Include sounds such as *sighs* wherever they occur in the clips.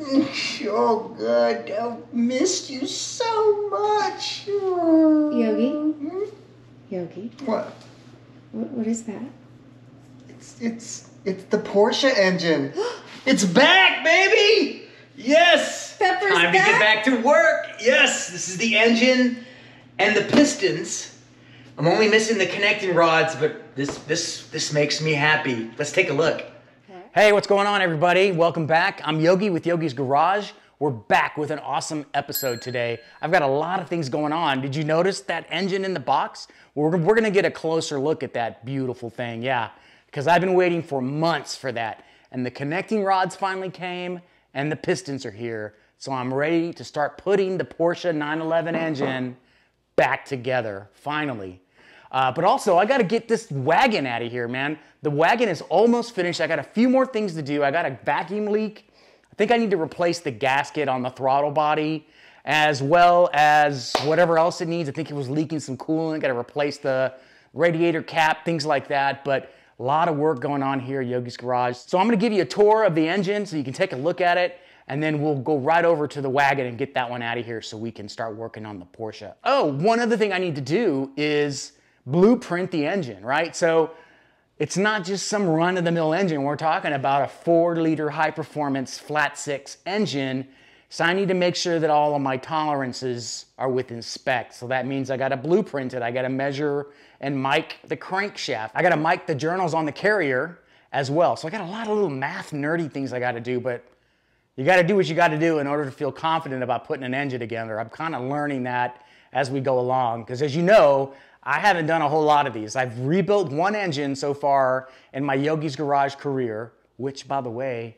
Oh, good. I've missed you so much. Yogi? Hmm? Yogi, What? what, what is that? It's it's it's the Porsche engine. *gasps* it's back, baby. Yes. Pepper's Time to get back? back to work. Yes, this is the engine and the pistons. I'm only missing the connecting rods, but this this this makes me happy. Let's take a look. Hey, what's going on, everybody? Welcome back. I'm Yogi with Yogi's Garage. We're back with an awesome episode today. I've got a lot of things going on. Did you notice that engine in the box? We're, we're gonna get a closer look at that beautiful thing, yeah, because I've been waiting for months for that. And the connecting rods finally came, and the pistons are here. So I'm ready to start putting the Porsche 911 engine back together, finally. Uh, but also, I got to get this wagon out of here, man. The wagon is almost finished. I got a few more things to do. I got a vacuum leak. I think I need to replace the gasket on the throttle body, as well as whatever else it needs. I think it was leaking some coolant. Got to replace the radiator cap, things like that. But a lot of work going on here at Yogi's Garage. So I'm going to give you a tour of the engine so you can take a look at it and then we'll go right over to the wagon and get that one out of here so we can start working on the Porsche. Oh, one other thing I need to do is blueprint the engine, right? So it's not just some run of the mill engine. We're talking about a four liter high performance flat six engine. So I need to make sure that all of my tolerances are within spec. So that means I got to blueprint it. I got to measure and mic the crankshaft. I got to mic the journals on the carrier as well. So I got a lot of little math nerdy things I got to do, but you got to do what you got to do in order to feel confident about putting an engine together. I'm kind of learning that as we go along because as you know, I haven't done a whole lot of these. I've rebuilt one engine so far in my Yogi's Garage career, which by the way,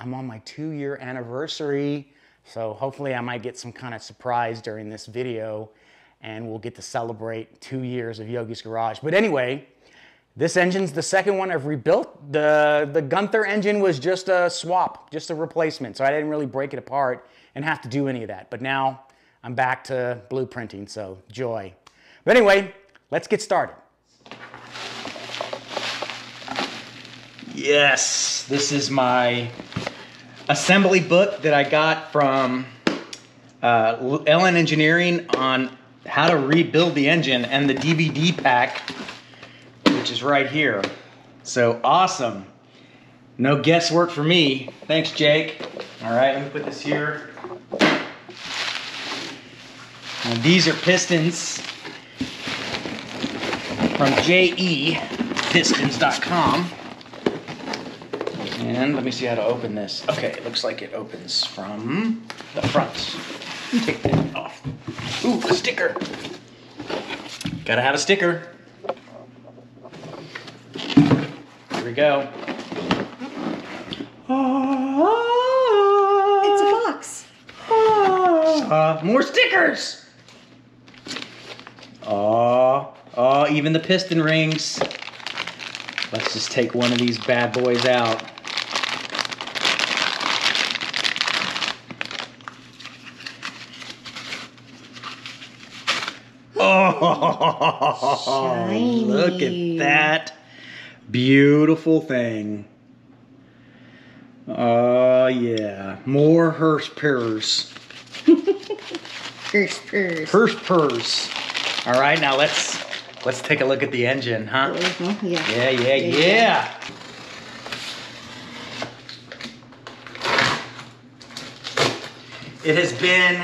I'm on my two year anniversary. So hopefully I might get some kind of surprise during this video and we'll get to celebrate two years of Yogi's Garage. But anyway, this engine's the second one I've rebuilt. The, the Gunther engine was just a swap, just a replacement. So I didn't really break it apart and have to do any of that. But now I'm back to blueprinting, so joy. But anyway, let's get started. Yes, this is my assembly book that I got from uh, LN Engineering on how to rebuild the engine and the DVD pack which is right here. So awesome. No guesswork for me. Thanks, Jake. All right, let me put this here. And these are pistons from JEPistons.com. And let me see how to open this. Okay, it looks like it opens from the front. Take that off. Ooh, a sticker. Gotta have a sticker. Here we go. It's a box. Uh, more stickers. Oh, even the piston rings. Let's just take one of these bad boys out. *laughs* Oh, look at that beautiful thing. Oh, yeah. More hearse purrs. *laughs* Purse, purse. Purse purrs. All right, now let's let's take a look at the engine, huh? Uh-huh, yeah. Yeah, yeah, yeah. It has been,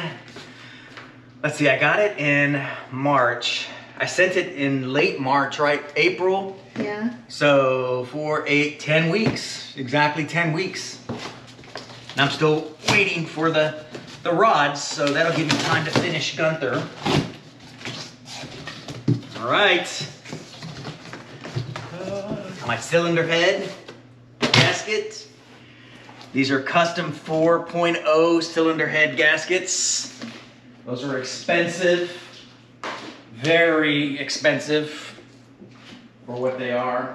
let's see, I got it in March. I sent it in late March, right? April. Yeah. So four, eight, ten weeks, exactly ten weeks. And I'm still waiting for the, the rods, so that'll give me time to finish Gunther. All right. My cylinder head gasket. These are custom 4.0 cylinder head gaskets. Those are expensive, very expensive for what they are.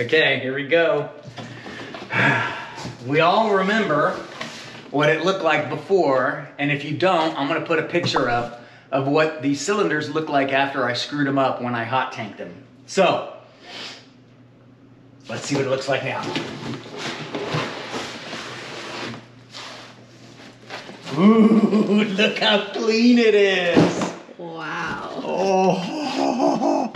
Okay, here we go. *sighs* We all remember what it looked like before, and if you don't, I'm gonna put a picture up of what these cylinders look like after I screwed them up when I hot tanked them. So, let's see what it looks like now. Ooh, *laughs* look how clean it is. Wow. Oh.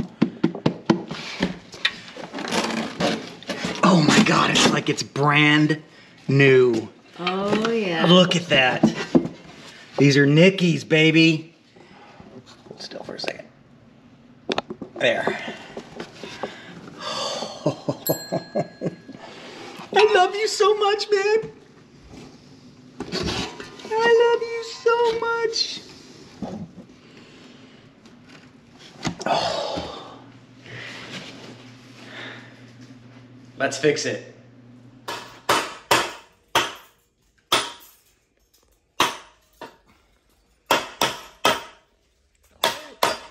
Oh my God, it's like it's brand new. Oh yeah. Look at that. These are Nickies, baby. There. I love you so much, man. I love you so much. Let's fix it.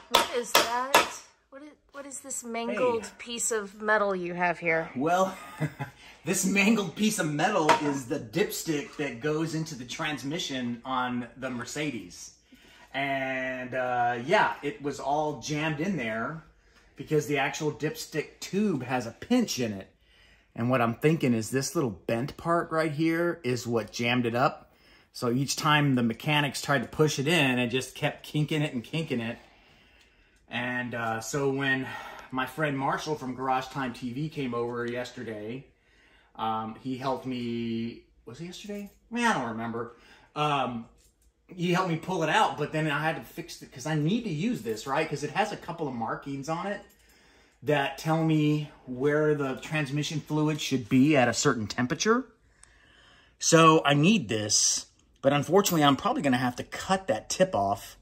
What is that? What is, what is this mangled Hey. Piece of metal you have here? Well, *laughs* this mangled piece of metal is the dipstick that goes into the transmission on the Mercedes. And uh, yeah, it was all jammed in there because the actual dipstick tube has a pinch in it. And what I'm thinking is this little bent part right here is what jammed it up. So each time the mechanics tried to push it in, it just kept kinking it and kinking it. And uh, so when my friend Marshall from Garage Time TV came over yesterday, um, he helped me. Was it yesterday? Man, I don't remember. Um, he helped me pull it out, but then I had to fix it because I need to use this, right? Because it has a couple of markings on it that tell me where the transmission fluid should be at a certain temperature. So I need this, but unfortunately, I'm probably going to have to cut that tip off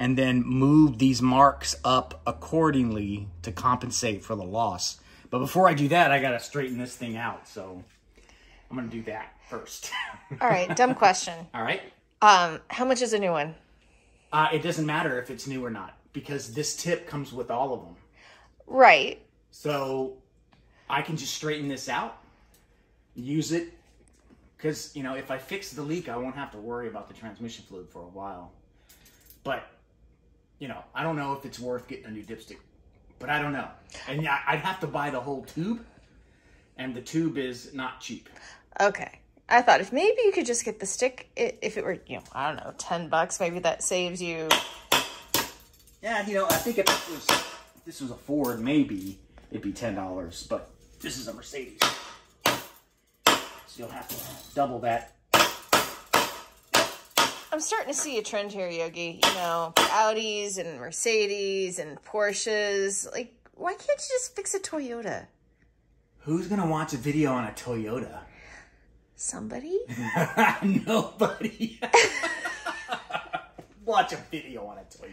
and then move these marks up accordingly to compensate for the loss. But before I do that, I got to straighten this thing out. So I'm going to do that first. All right, dumb question. *laughs* All right. Um, how much is a new one? Uh, it doesn't matter if it's new or not because this tip comes with all of them. Right. So I can just straighten this out, use it, because, you know, if I fix the leak, I won't have to worry about the transmission fluid for a while. But, you know, I don't know if it's worth getting a new dipstick, but I don't know. And yeah, I'd have to buy the whole tube, and the tube is not cheap. Okay. I thought if maybe you could just get the stick, if it were, you know, I don't know, 10 bucks, maybe that saves you. Yeah, you know, I think if it was, if this was a Ford, maybe it'd be ten dollars, but this is a Mercedes, so you'll have to double that. I'm starting to see a trend here, Yogi. You know, Audis and Mercedes and Porsches. Like, why can't you just fix a Toyota? Who's gonna watch a video on a Toyota? Somebody? *laughs* Nobody. *laughs* watch a video on a Toyota.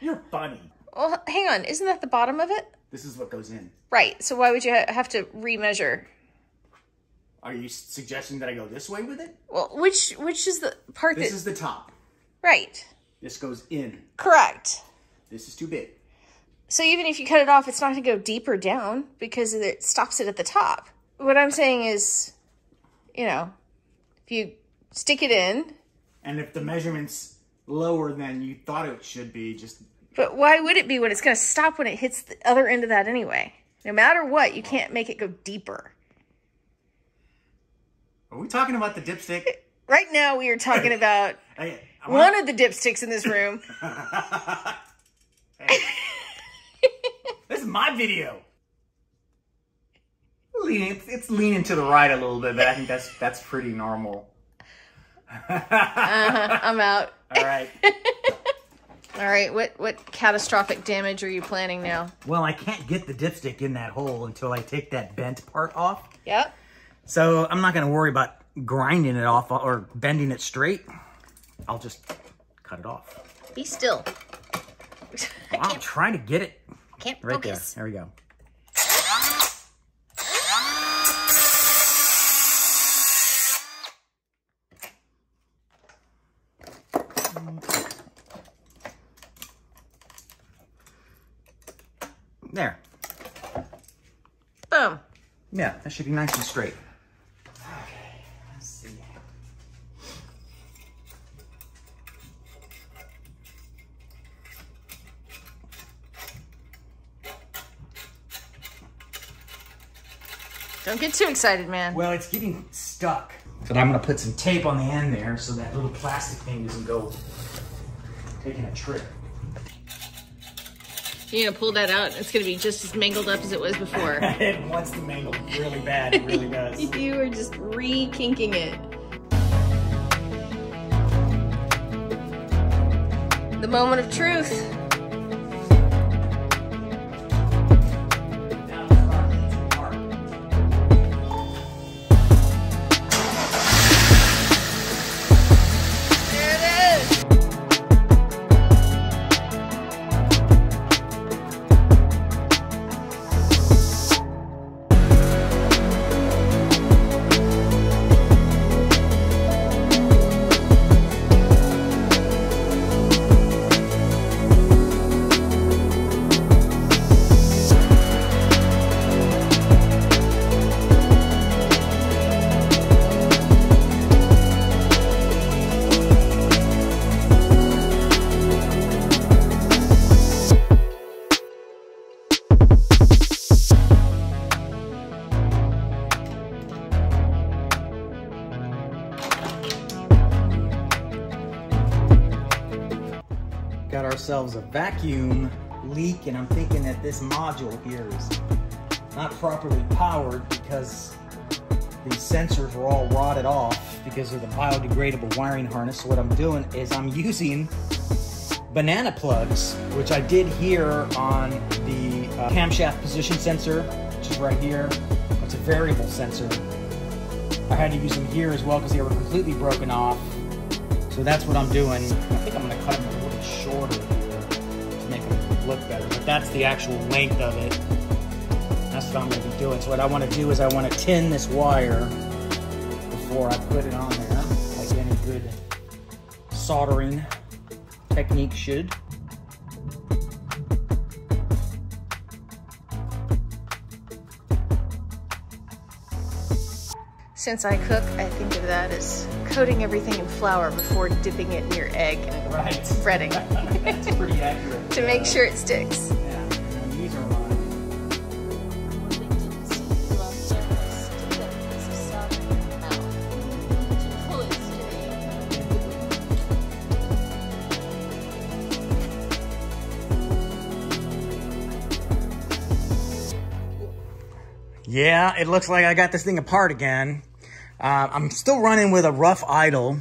You're funny. Well, hang on. Isn't that the bottom of it? This is what goes in. Right. So why would you ha- have to remeasure? Are you suggesting that I go this way with it? Well, which which is the part This that is the top. right? This goes in. Correct. This is too big. So even if you cut it off, it's not going to go deeper down because it stops it at the top. What I'm saying is, you know, if you stick it in, And if the measurement's lower than you thought it should be, just but why would it be when it's going to stop when it hits the other end of that anyway? No matter what, you can't make it go deeper. Are we talking about the dipstick? *laughs* Right now, we are talking about Hey, I one of the dipsticks in this room. *laughs* This is my video. Leaning, it's, it's leaning to the right a little bit, but I think that's that's pretty normal. Uh-huh, I'm out. *laughs* All right. All right, what what catastrophic damage are you planning now? Well, I can't get the dipstick in that hole until I take that bent part off. Yep. So I'm not going to worry about grinding it off or bending it straight. I'll just cut it off. Be still. *laughs* I'm trying to get it can't right focus. there. There we go. There. Boom. Yeah, that should be nice and straight. Don't get too excited, man. Well, it's getting stuck. But I'm gonna put some tape on the end there so that little plastic thing doesn't go taking a trip. You're gonna pull that out. It's gonna be just as mangled up as it was before. *laughs* it wants to mangle really bad, it really *laughs* does. you are just re-kinking it. The moment of truth. Vacuum leak and I'm thinking that this module here is not properly powered because these sensors are all rotted off because of the biodegradable wiring harness. So what I'm doing is I'm using banana plugs, which I did here on the uh, camshaft position sensor, which is right here. It's a variable sensor. I had to use them here as well because they were completely broken off. So that's what I'm doing. I think I'm gonna cut look better, but that's the actual length of it. That's what I'm gonna be doing. So what I wanna do is I wanna tin this wire before I put it on there, like any good soldering technique should. Since I cook, I think of that as coating everything in flour before dipping it in your egg and Right. *laughs* breading *laughs* That's pretty accurate. to make sure it sticks. Yeah, these are mine. Yeah, it looks like I got this thing apart again. Uh, I'm still running with a rough idle.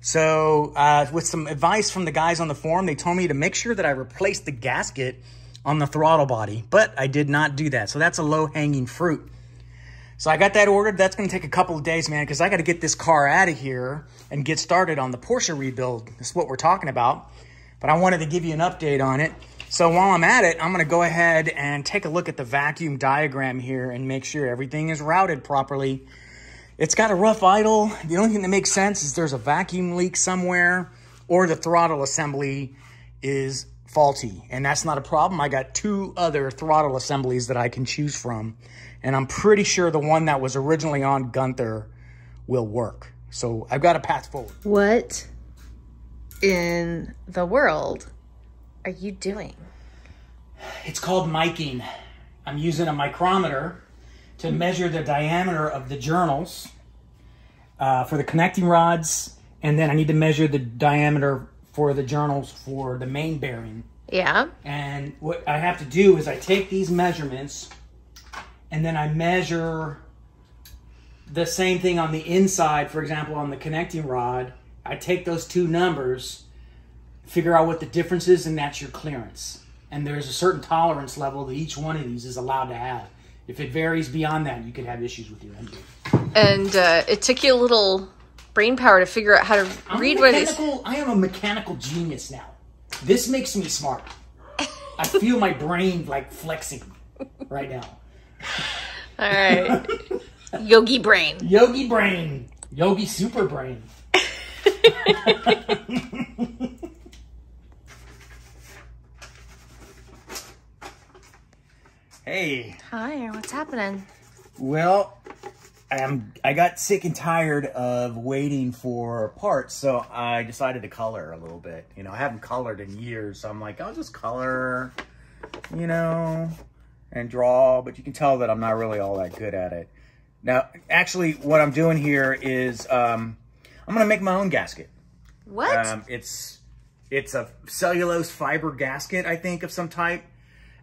So, uh, with some advice from the guys on the forum, they told me to make sure that I replace the gasket on the throttle body, but I did not do that. So that's a low hanging fruit. So I got that ordered. That's going to take a couple of days, man, because I got to get this car out of here and get started on the Porsche rebuild. That's what we're talking about. But I wanted to give you an update on it. So while I'm at it, I'm going to go ahead and take a look at the vacuum diagram here and make sure everything is routed properly. It's got a rough idle. The only thing that makes sense is there's a vacuum leak somewhere or the throttle assembly is faulty. And that's not a problem. I got two other throttle assemblies that I can choose from. And I'm pretty sure the one that was originally on Gunther will work. So I've got a path forward. What in the world are you doing? It's called miking. I'm using a micrometer to measure the diameter of the journals uh, for the connecting rods, and then I need to measure the diameter for the journals for the main bearing. Yeah. And what I have to do is I take these measurements and then I measure the same thing on the inside, for example, on the connecting rod. I take those two numbers, figure out what the difference is, and that's your clearance. And there's a certain tolerance level that each one of these is allowed to have. If it varies beyond that, you could have issues with your engine. And uh, it took you a little brain power to figure out how to I'm read what it's. I am a mechanical genius now. This makes me smart. I feel my brain like flexing right now. All right. *laughs* Yogi brain. Yogi brain. Yogi super brain. *laughs* hey. Hi, what's happening? Well, I'm I got sick and tired of waiting for parts, so I decided to color a little bit. You know, I haven't colored in years, so I'm like, I'll just color, you know, and draw, but you can tell that I'm not really all that good at it. Now, actually, what I'm doing here is um, I'm gonna make my own gasket. What? Um, it's it's a cellulose fiber gasket, I think, of some type.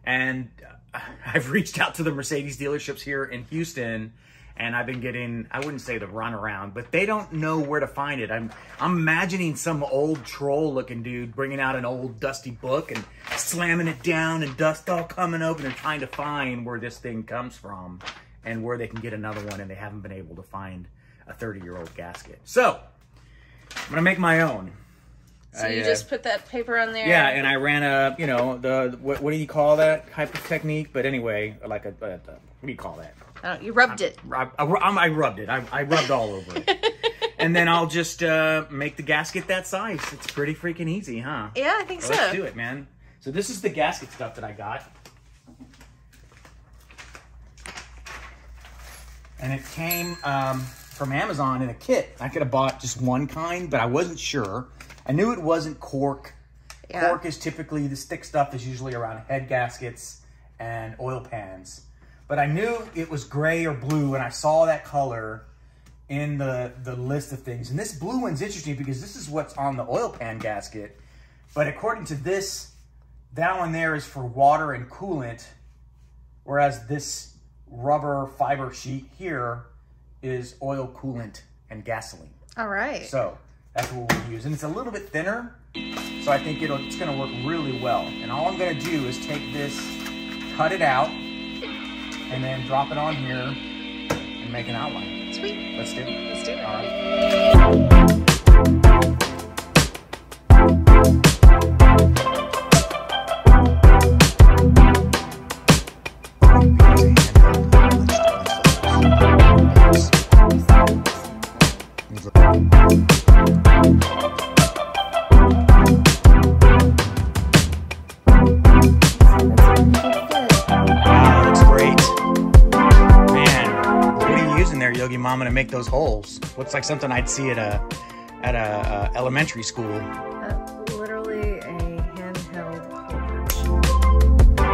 And *laughs* I've reached out to the Mercedes dealerships here in Houston, and I've been getting I wouldn't say the runaround, but they don't know where to find it. I'm I'm imagining some old troll looking dude bringing out an old dusty book and slamming it down, and dust all coming over, and trying to find where this thing comes from and where they can get another one, and they haven't been able to find a 30 year old gasket. So I'm gonna make my own. So you I, uh, just put that paper on there? yeah, and I ran a, you know, the what, what do you call that type of technique? But anyway, like a, a, a what do you call that? Oh, you rubbed it. I, I, I rubbed it. I, I rubbed all over it. *laughs* and then I'll just uh, make the gasket that size. It's pretty freaking easy, huh? Yeah, I think so. Let's do it, man. So this is the gasket stuff that I got. And it came um, from Amazon in a kit. I could have bought just one kind, but I wasn't sure. I knew it wasn't cork. Yeah. Cork is typically, the stick stuff is usually around head gaskets and oil pans. But I knew it was gray or blue, and I saw that color in the, the list of things. And this blue one's interesting because this is what's on the oil pan gasket. But according to this, that one there is for water and coolant, whereas this rubber fiber sheet here is oil coolant and gasoline. All right. So that's what we'll use. And it's a little bit thinner, so I think it'll it's gonna work really well. And all I'm gonna do is take this, cut it out, and then drop it on here and make an outline. Sweet. Let's do it. Let's do it. All right. Using there, Yogi Mama, to make those holes? Looks like something I'd see at a at a uh, elementary school. Uh, literally a handheld hole. But.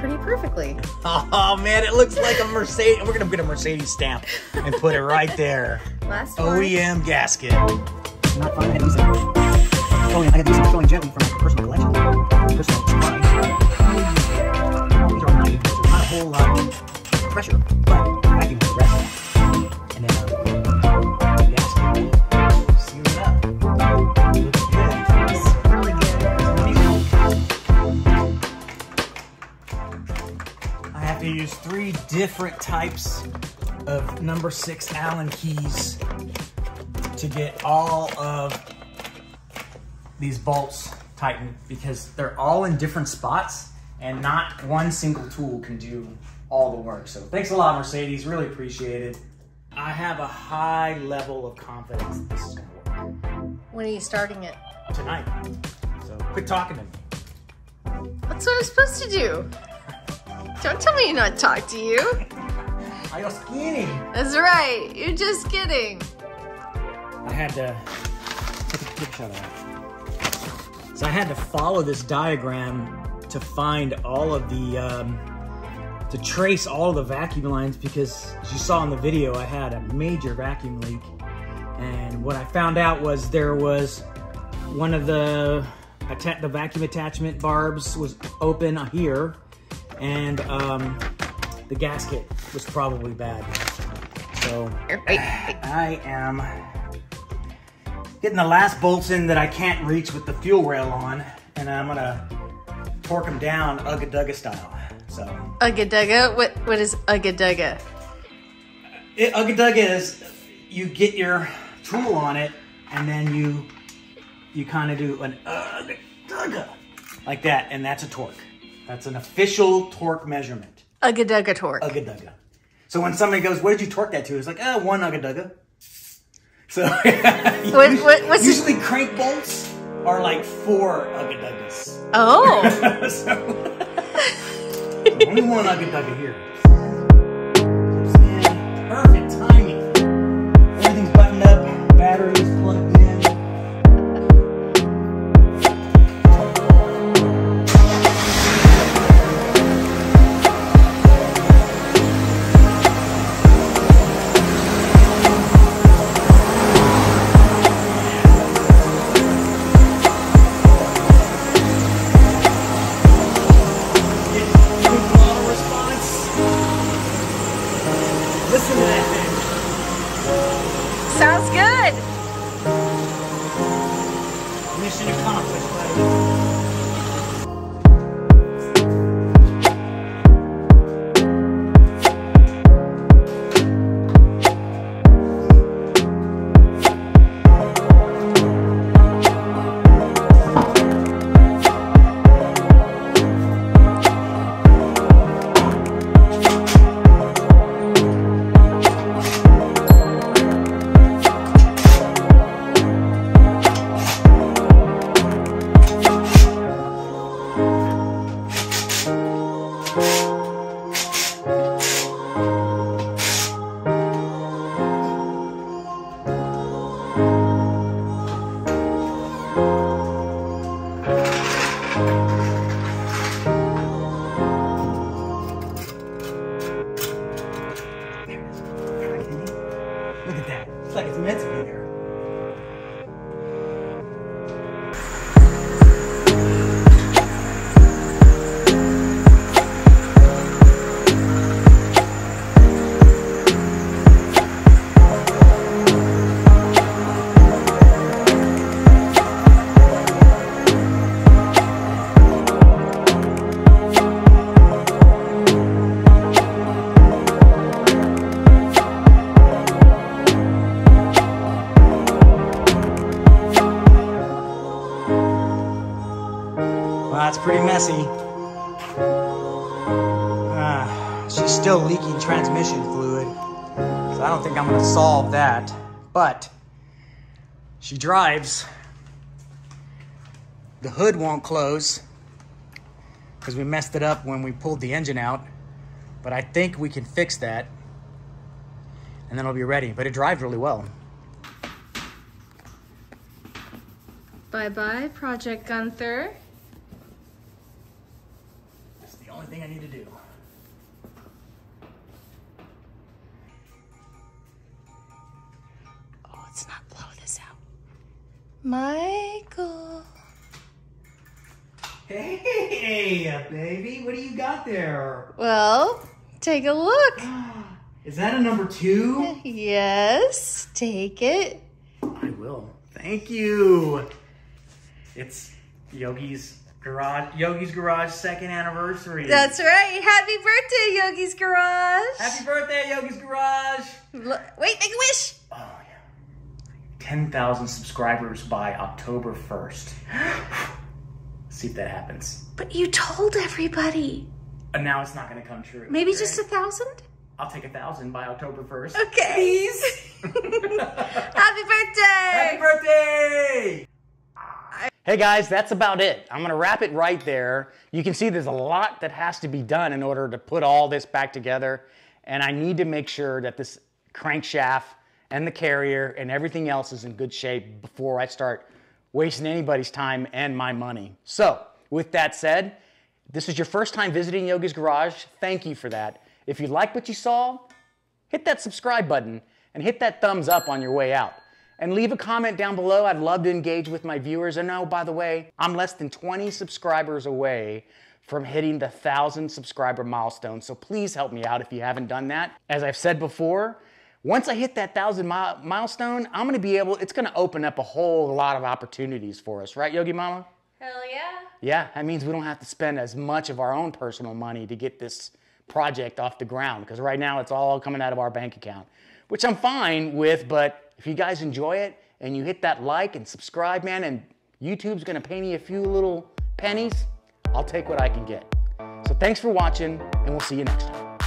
Pretty perfectly. *laughs* Oh man, it looks like a Mercedes. We're gonna get a Mercedes stamp and put it right there. Last one. OEM gasket. I'm not finding these. Going, I got these going gently from my personal I have to use three different types of number six Allen keys to get all of these bolts tightened because they're all in different spots and not one single tool can do all the work. So thanks a lot, Mercedes. Really appreciate it. I have a high level of confidence that this is gonna work When are you starting it? tonight. So quit talking to me. That's what I'm supposed to do. Don't tell me you not to talk to you. *laughs* I was kidding. That's right. You're just kidding. I had to take a picture of that. So I had to follow this diagram to find all of the, um, to trace all the vacuum lines because as you saw in the video, I had a major vacuum leak. And what I found out was there was one of the, the vacuum attachment barbs was open here and um, the gasket was probably bad. So Here, wait, wait. I am getting the last bolts in that I can't reach with the fuel rail on, and I'm gonna torque them down Ugga Dugga style. So, Ugga Dugga? What, what is Ugga Dugga? it, Ugga Dugga is you get your tool on it, and then you you kind of do an Ugga Dugga like that, and that's a torque. That's an official torque measurement. Ugga Dugga torque. Ugga Dugga. So when somebody goes, "What did you torque that to?" It's like, "Ah, one Ugga Dugga." So *laughs* What- what- what's the- usually crank bolts are like four Ugga Duggas. Oh, *laughs* so, only one Ugga Dugga here. Perfect timing. Everything's buttoned up. Batteries plugged messy. Uh, she's still leaking transmission fluid, so I don't think I'm gonna solve that. But she drives. The hood won't close because we messed it up when we pulled the engine out. But I think we can fix that and then it'll be ready. But it drives really well. Bye bye, Project Gunther. Only thing I need to do. Oh, let's not blow this out. Michael. Hey, baby, what do you got there? Well, take a look. *gasps* Is that a number two? Yes, take it. I will. Thank you. It's Yogi's Garage, Yogi's Garage second anniversary. That's right. Happy birthday, Yogi's Garage. Happy birthday, Yogi's Garage. Wait, make a wish. Oh, yeah. 10,000 subscribers by October 1st. *gasps* See if that happens. But you told everybody. And now it's not going to come true. Maybe okay? just a thousand? I'll take a thousand by October 1st. Okay. Please. *laughs* *laughs* Happy birthday! Happy birthday! Hey guys, that's about it. I'm gonna wrap it right there. You can see there's a lot that has to be done in order to put all this back together. And I need to make sure that this crankshaft and the carrier and everything else is in good shape before I start wasting anybody's time and my money. So, with that said, this is your first time visiting Yogi's Garage. Thank you for that. If you like what you saw, hit that subscribe button and hit that thumbs up on your way out. And leave a comment down below. I'd love to engage with my viewers. And oh, by the way, I'm less than 20 subscribers away from hitting the 1,000 subscriber milestone. So please help me out if you haven't done that. As I've said before, once I hit that 1,000 mi- milestone, I'm gonna be able, it's gonna open up a whole lot of opportunities for us, right, Yogi Mama? Hell yeah. Yeah, that means we don't have to spend as much of our own personal money to get this project off the ground because right now it's all coming out of our bank account, which I'm fine with. But if you guys enjoy it and you hit that like and subscribe, man, and YouTube's gonna pay me a few little pennies, I'll take what I can get. So thanks for watching, and we'll see you next time.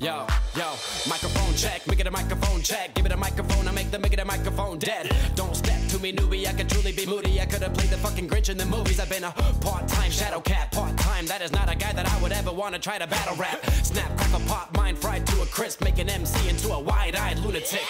Yo, yo, microphone check, make it a microphone check. Give it a microphone, I make the make it a microphone dead. Don't step to me, newbie, I could truly be moody. I could have played the fucking Grinch in the movies. I've been a part time shadow cat, part time. That is not a guy that I would ever want to try to battle rap. Snap, crackle, pop, mind fried to a crisp, make an MC into a wide eyed lunatic.